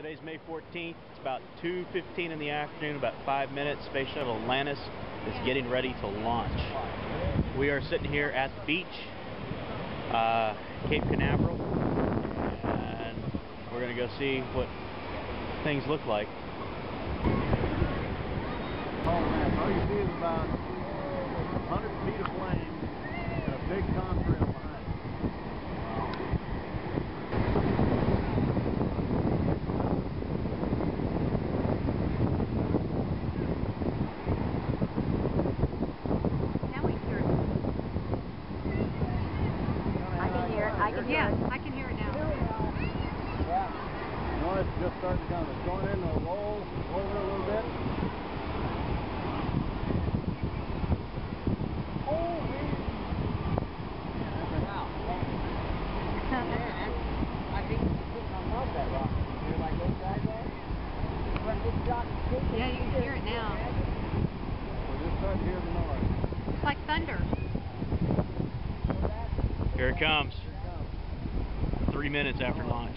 Today's May 14th. It's about 2.15 in the afternoon, about five minutes. Space Shuttle Atlantis is getting ready to launch. We are sitting here at the beach, uh, Cape Canaveral, and we're going to go see what things look like. Oh man, all you see is about 100 feet of flame and a big contrail behind it. Now we hear it. I can hear it. I can hear Yeah. I can hear it now. Yeah. You know, it's just starting to come. It's going in a roll over a little bit. Yeah, you can hear it now. We're just starting to hear the noise. It's like thunder. Here it comes, Here it comes three minutes after launch.